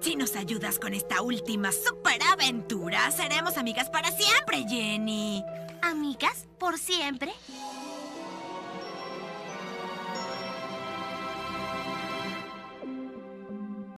Si nos ayudas con esta última superaventura, seremos amigas para siempre, Jenny. ¿Amigas? ¿Por siempre?